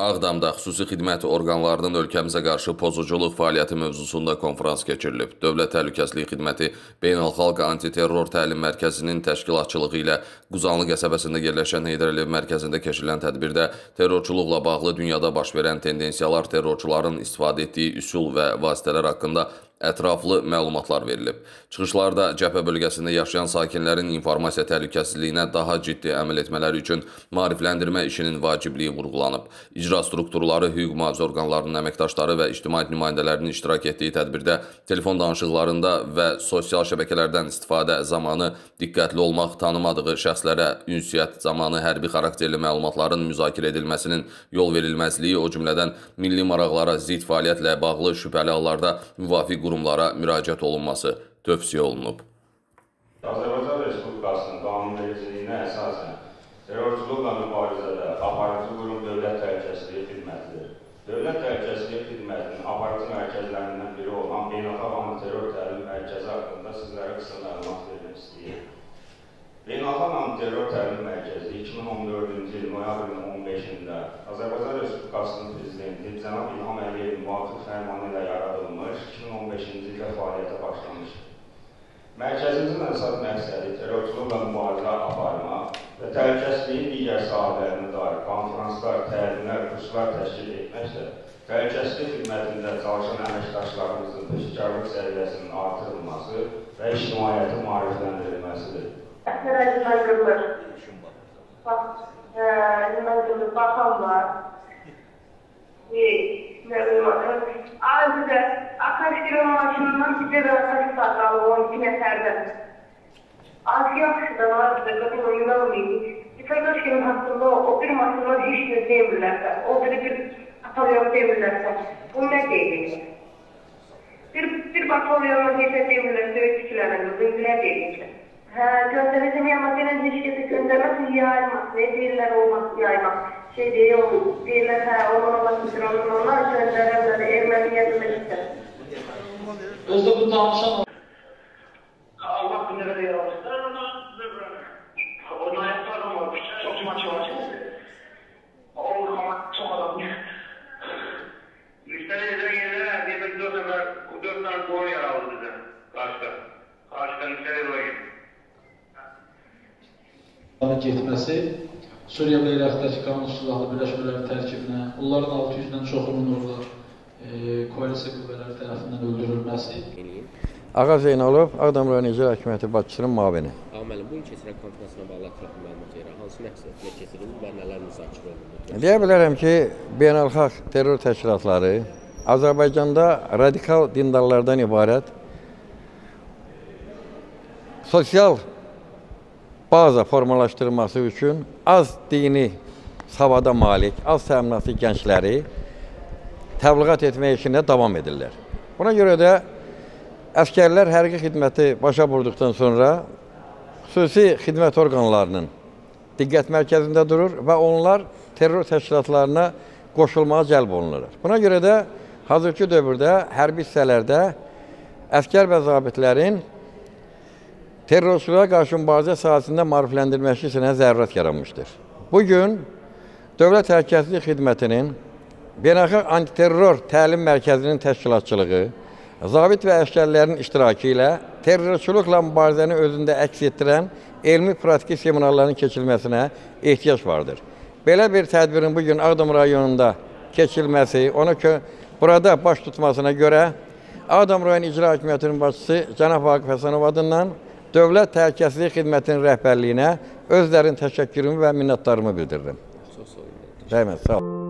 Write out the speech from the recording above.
Ağdamda xüsusi xidmət orqanlarının ölkəmizə qarşı pozuculuq fəaliyyəti mövzusunda konfrans keçirilib. Dövlət Təhlükəsizlik Xidməti Beynəlxalq Antiterror Təlim Mərkəzinin təşkilatçılığı ilə Quzanlı qəsəbəsində yerləşən Heydər Əliyev mərkəzində keçirilən tədbirdə terrorçuluqla bağlı dünyada baş verən tendensiyalar, terrorçuların istifadə etdiyi üsul və vasitələr haqqında ətraflı məlumatlar verilib. Çıxışlarda cəbhə bölgəsində yaşayan sakinlərin informasiya təhlükəsizliyinə daha ciddi əməl etmələri üçün maarifləndirmə işinin vacibliyi vurğulanıb. İcra strukturları, hüquq mühafizə orqanlarının əməkdaşları və ictimaiyyət nümayəndələrinin iştirak etdiyi tədbirdə telefon danışıqlarında və sosial şəbəkələrdən istifadə zamanı diqqətli olmaq, tanımadığı şəxslərə ünsiyyət zamanı hərbi xarakterli məlumatların müzakirə edilməsinin yol verilməzliyi, o cümlədən milli maraqlara zid fəaliyyətlə bağlı şübhəli hallarda müvafiq qurumlara müraciət olunması tövsiyə olunub. Azərbaycan Respublikasının qanunvericiliyinə əsasən terrorçuluqla mübarizədə aparıcı qurum Dövlət Təhlükəsizliyi Xidmətidir. Dövlət Təhlükəsizliyi Xidmətinin aparıcı mərkəzlərindən biri olan Beynəlxalq Antiterror Təlim Mərkəzi haqqında sizlərə qısa məlumat vermək istəyirəm. Beynəlxalq Antiterror Təlim Mərkəzi 2014-cü il noyabrın 15-də Azərbaycan Respublikasının Prezidenti cənab İlham Əliyevin müvafiq fərmanı ilə yaradılmış Mərkəzimizin əsas məqsədi terrorçuluqla mübarizə aparmaq və təhlükəsizliyin digər sahələrinə dair konferanslar, təlimlər, kurslar təşkil etməklə təhlükəsizlik xidmətində çalışan əməkdaşlarımızın peşəkarlıq səviyyəsinin artırılması və ictimaiyyətin maarifləndirilməsidir. Yönəldilmir. Bax, yönəldilmir, bakan var. yarılmadı. Acize Akaş Giron Maşı'ndan bize de Akaş Sakal 12 neferden. Asya kışıdan vardı, kadın oyundan mıydı? İfedoş Giron hakkında o bir maçına işle demirlerse, o bir bir atalyon bu ne değil? Bir, bir batalyonla geçe demirlerse ve küçülemez, bu ne değil? Ha, gönderilmeye makinenin işkesi göndermez, yayılmaz, ne değiller olmaz, yayılmaz şey diyorum, bir mesela onun babasıdır, onun onlar sözlere böyle Ermeni yedilmiştir. Özde bu danışan Allah bunları da yaramışlar ama ona yapar ama çok maç var. O ama çok adam. Müşterilerden gelene diye bir dört sefer, dört tane gol yaraladı bize. Karşıda. Karşıdan müşteri doğru gitti. Yetmesi Suriya Beyraqdakı qanunsuzluqlı birləşmələrin tərkibinə, onların 600-dən çoxunun orada e, koalisiya qüvvələri tərəfindən öldürülməsi Ağa Zeynalov, Ağdam rayon İcra Hakimiyyəti başçısının müavini. Ağa müəllim, bu gün keçirilən konfransla bağlı ətraflı məlumat verir. Hansı məqsədlə keçirilib və nələr müzakirə olundu? Deyə bilərəm ki, beynəlxalq terror təşkilatları Azərbaycanda radikal dindarlardan ibarət sosial baza formalaşdırılması üçün az dini savada malik, az təminatlı gəncləri təbliğat etmək işində davam edirlər. Buna görə də əskərlər hərbi xidməti başa vurduqdan sonra xüsusi xidmət orqanlarının diqqət mərkəzində durur və onlar terror təşkilatlarına qoşulmağa cəlb olunurlar. Buna görə də hazırki dövrdə hərbi hissələrdə əskər və zabitlərin terrorçuluğa qarşı mübarizə sahəsində maarifləndirilməsi üçün zərurət yaranmışdır. Bu gün Dövlət Təhlükəsizlik Xidmətinin Beynəlxalq Antiterror Təlim Mərkəzinin təşkilatçılığı, zabit və əskərlərin iştirakı ilə terrorçuluqla mübarizəni özündə əks etdirən elmi praktiki seminarların keçirilməsinə ehtiyac vardır. Belə bir tədbirin bu gün Ağdam rayonunda keçirilməsi, ona ki, burada baş tutmasına görə Ağdam rayon İcra Hakimiyyətinin başçısı cənab Vaqif Həsənov adından Dövlət Təhlükəsizlik Xidmətinin rəhbərliyinə özlərinin təşəkkürümü və minnətdarımı bildirirəm. Çox sağ olun. Rəhmət, sağ olun.